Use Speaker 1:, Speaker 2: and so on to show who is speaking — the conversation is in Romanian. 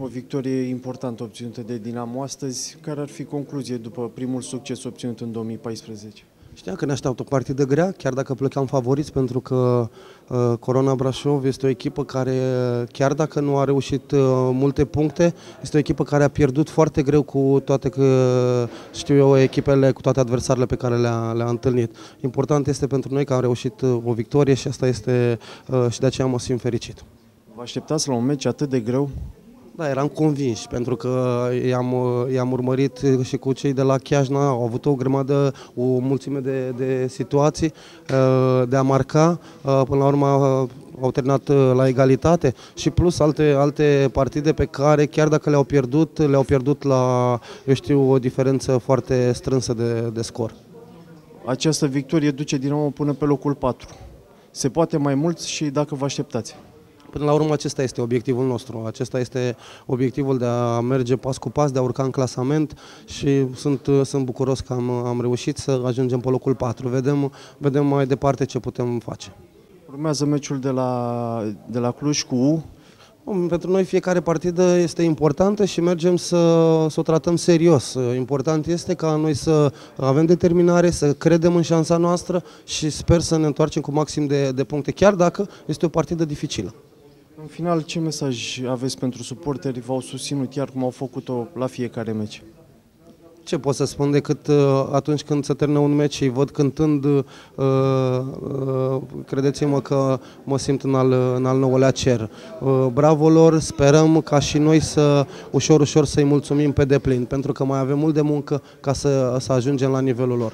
Speaker 1: O victorie importantă obținută de Dinamo astăzi. Care ar fi concluzie după primul succes obținut în 2014?
Speaker 2: Știam că ne așteaptă o partidă grea, chiar dacă plecam favoriți, pentru că uh, Corona Brașov este o echipă care, chiar dacă nu a reușit uh, multe puncte, este o echipă care a pierdut foarte greu cu toate, că, știu eu, echipele, cu toate adversarele pe care le-a, le întâlnit. Important este pentru noi că am reușit uh, o victorie și asta este uh, și de aceea mă simt fericit.
Speaker 1: Vă așteptați la un meci atât de greu?
Speaker 2: Da, eram convins, pentru că i-am, i-am urmărit și cu cei de la Chiajna, au avut o grămadă, o mulțime de, de situații uh, de a marca, uh, până la urmă uh, au terminat la egalitate și plus alte, alte partide pe care chiar dacă le-au pierdut, le-au pierdut la, eu știu, o diferență foarte strânsă de, de scor.
Speaker 1: Această victorie duce din nou până pe locul 4. Se poate mai mult și dacă vă așteptați.
Speaker 2: Până la urmă acesta este obiectivul nostru, acesta este obiectivul de a merge pas cu pas, de a urca în clasament și sunt, sunt bucuros că am, am reușit să ajungem pe locul 4. Vedem, vedem mai departe ce putem face.
Speaker 1: Urmează meciul de la, de la Cluj cu U.
Speaker 2: Pentru noi fiecare partidă este importantă și mergem să, să o tratăm serios. Important este ca noi să avem determinare, să credem în șansa noastră și sper să ne întoarcem cu maxim de, de puncte, chiar dacă este o partidă dificilă.
Speaker 1: În final, ce mesaj aveți pentru suporteri? V-au susținut iar cum au făcut-o la fiecare meci?
Speaker 2: Ce pot să spun decât uh, atunci când se termină un meci și văd cântând, uh, uh, credeți-mă că mă simt în al, în al nouălea cer. Uh, bravo lor, sperăm ca și noi să ușor, ușor să-i mulțumim pe deplin, pentru că mai avem mult de muncă ca să, să ajungem la nivelul lor.